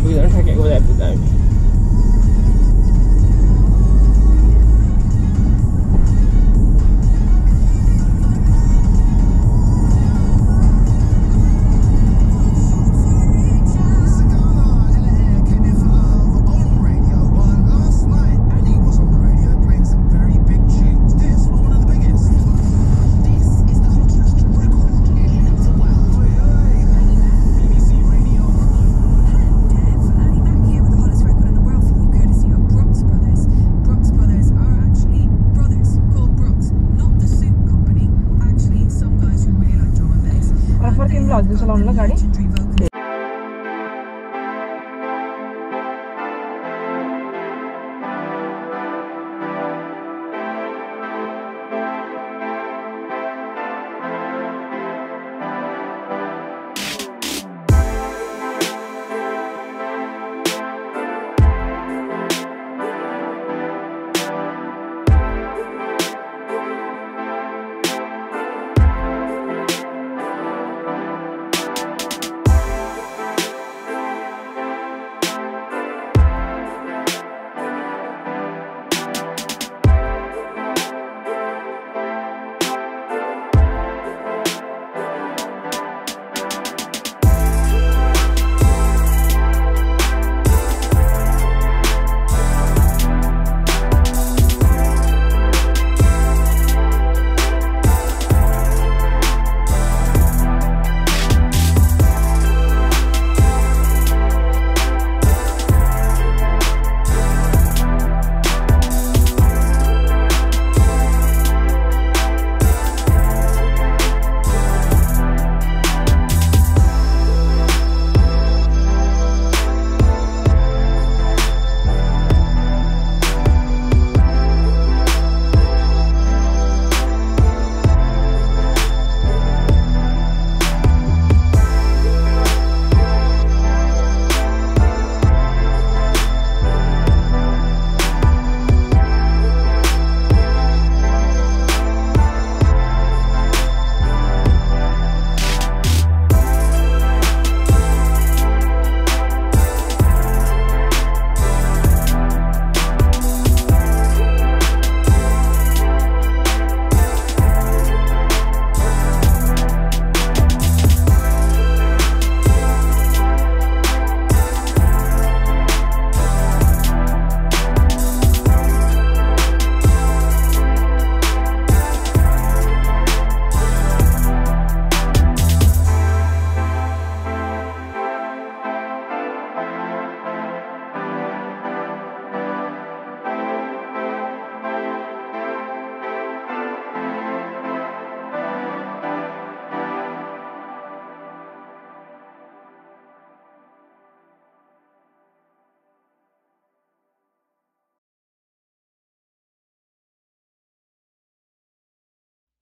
Bây giờ 在不在 salonuna gari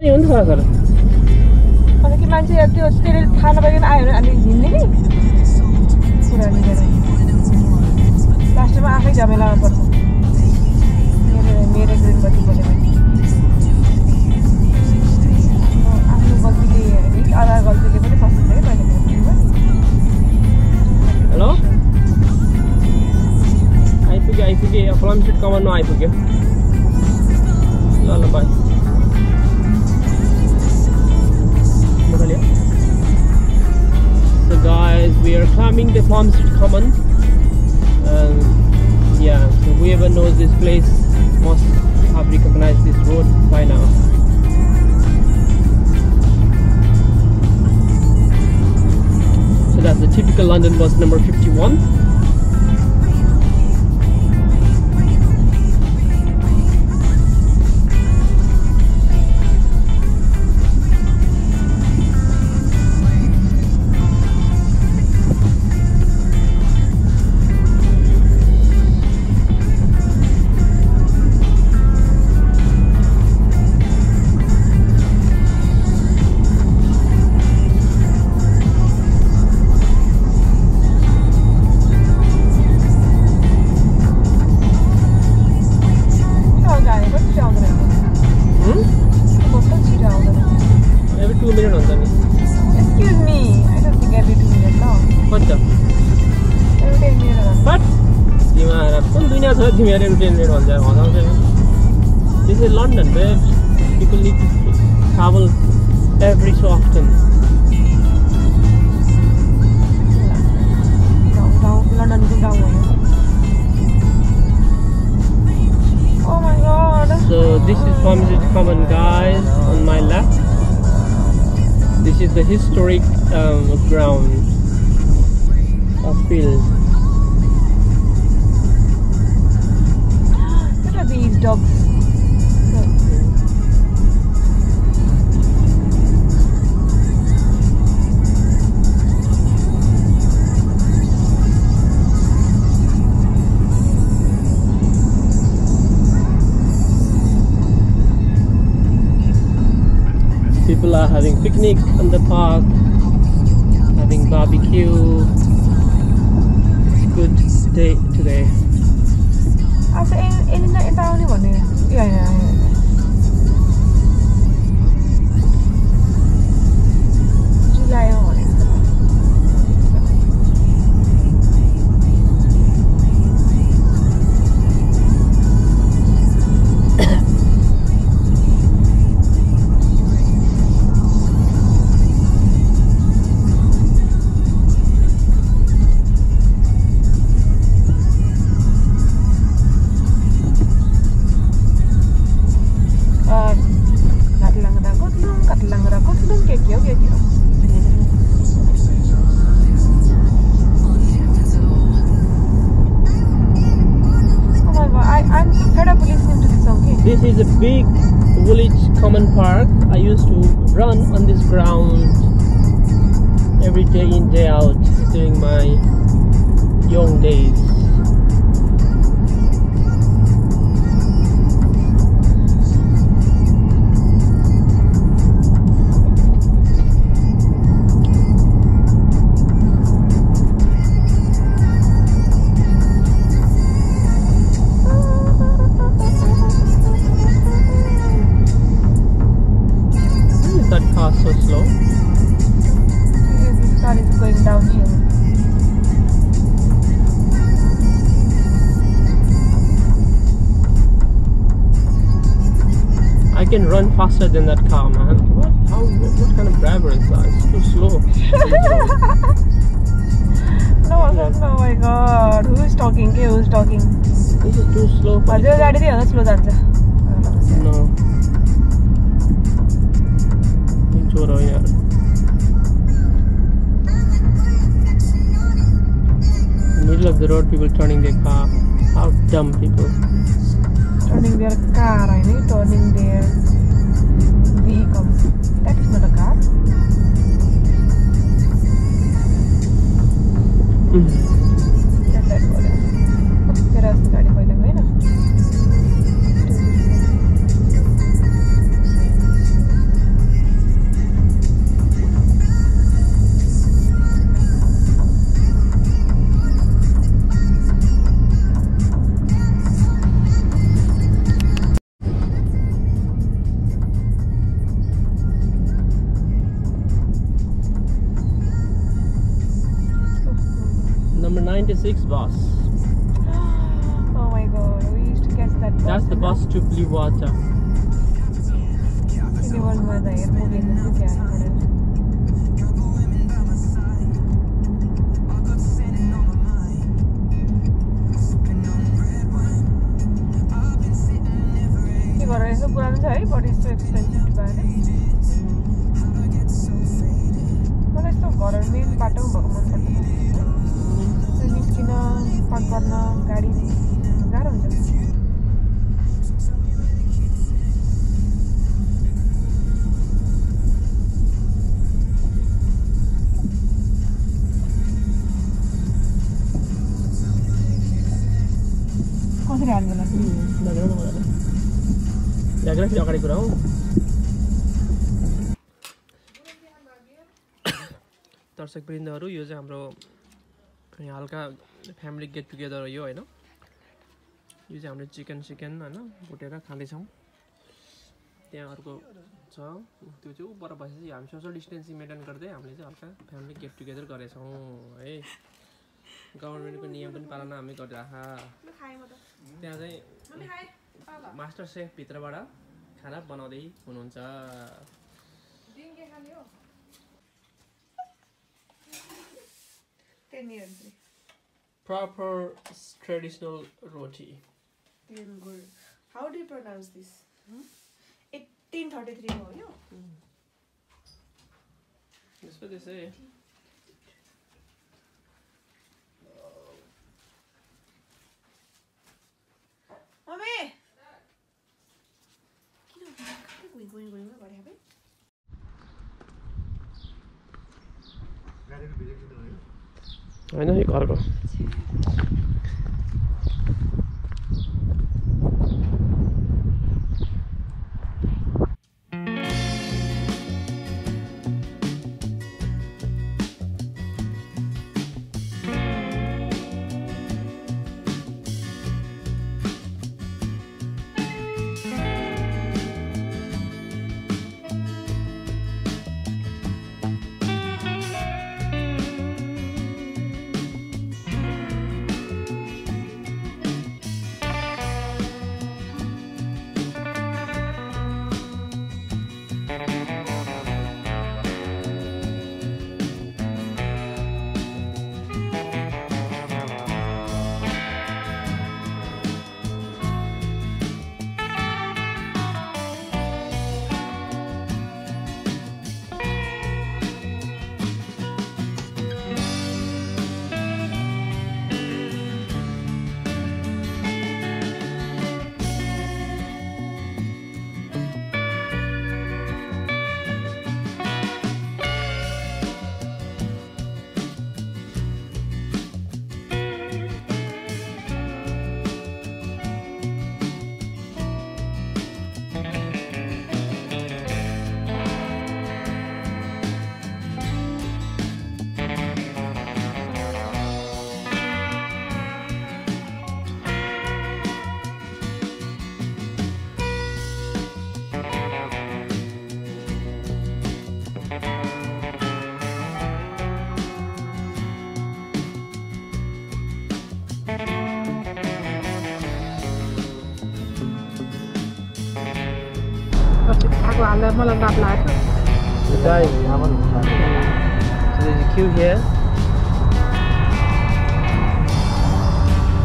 हो नि त सर अन्त कि मान्छे त्यो त्यसले थाहा नपाइकन आयो भने अनि हिँड्ने नि कुरा निकेर लास्टमा आफै झमेलामा पर्छ मेरो मेरो ग्रिन बत्ती बोल्यो भने आफ्नो गल्तीले है आधा गल्तीले पनि फसिन्छ कि कहिले कहिले हेलो आइपुग्यो आइपुग्यो फलाम सिट कमानमा आइपुग्यो ल ल bye guys, we are climbing the Plumstead Common. Um, yeah, so whoever knows this place must have recognized this road by now. So that's the typical London bus number 51. But Dima Arabson dunya third Dima Arab train rate. One of them. This is London where people need to travel every so often. London to down. Oh my god. So this is Swamiji Common guys on my left. This is the historic um, ground of field. These dogs. People are having picnic in the park, having barbecue. It's good day today. आज एलिना यता आउने भन्ने ए होइन ground every day in day out can run faster than that car, man. What? How? What, kind of driver is that? It's too slow. no, no, no, oh my God. Who is talking? Okay, who is talking? This is too slow. For Ajay, that is the other slow dancer. No. Chora, yaar. Middle of the road, people turning their car. How dumb people. Turning their car, I need turning their 96 bus. oh my god, we used to catch that bus. That's the bus to Bluewater. ऐसा पुराना था है but is too expensive to buy मलाई यस्तो घर main बाटो भएको मन पर्दैन पार्क गर्न गाडी गाह्रो हुन्छ कसरी हाल्नु लागि जागिर फेरि अगाडि कुरा हो दर्शक वृन्दहरू यो चाहिँ हाम्रो अनि हल्का फ्यामिली गेट टुगेदर यो होइन? यो चाहिँ हामीले चिकन सिकन होइन? भुटेर खाँदैछौँ। त्यहाँ अर्को छ। त्यो चाहिँ उपर बसेपछि हामी सोसल डिस्टेन्सिङ मेन्टेन गर्दै हामीले चाहिँ हल्का फ्यामिली गेट टुगेदर गरेछौँ है? गभर्मेन्टको नियम पनि पालना हामी गरिरह त्यहाँ चाहिँ मास्टर सेफभित्रबाट खाना बनाउँदै हुनुहुन्छ। Proper traditional roti. Telgur. How do you pronounce this? 1833 Oh, yo. That's what they say. Mommy! I know you gotta go. Kuala So there's a queue here.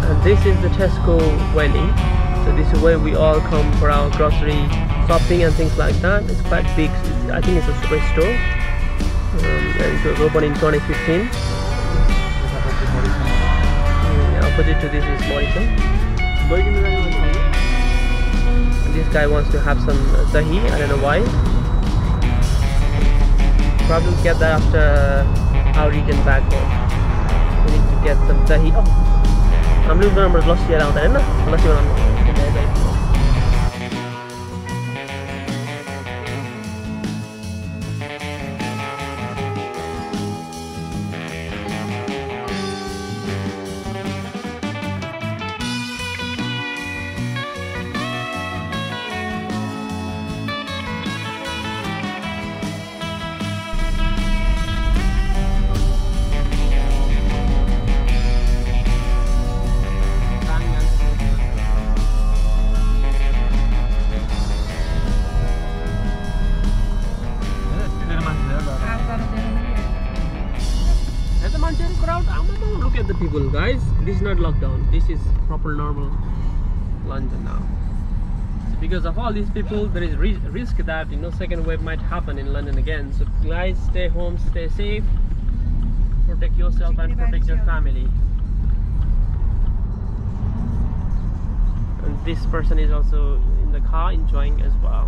And this is the Tesco Welling. So this is where we all come for our grocery shopping and things like that. It's quite big. I think it's a super store. Um, and it was opened in 2015. opposite to this is Morrison this guy wants to have some dahi, I don't know why. Probably get that after uh, our region back home. We need to get some dahi. Oh, I'm losing numbers, lost you around, I don't know. Not lockdown. This is proper normal London now. So because of all these people, there is ri- risk that you know second wave might happen in London again. So guys, stay home, stay safe, protect yourself and protect your family. And this person is also in the car enjoying as well.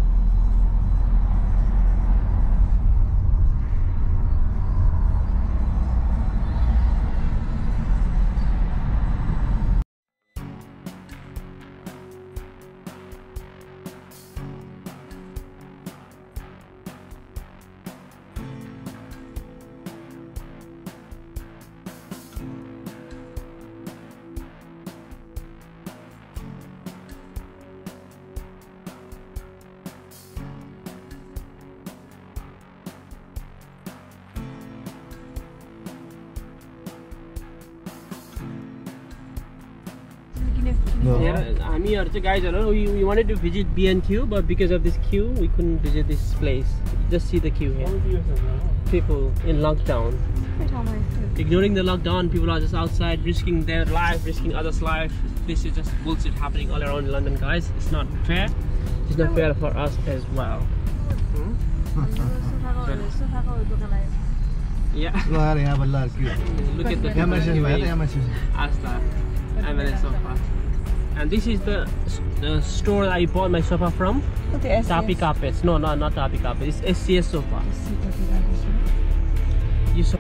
No. There, I mean, guys, we, we wanted to visit B&Q, but because of this queue, we couldn't visit this place. Just see the queue here. People in lockdown. Ignoring the lockdown, people are just outside risking their life, risking others' life. This is just bullshit happening all around London, guys. It's not fair. It's not fair for us as well. Hmm? Yeah. Look at the. Yeah. Yeah, I'm in and this is the, the store I bought my sofa from. Okay, Tapi Carpets. No, no, not Tapi Carpets. It's SCS sofa. You saw.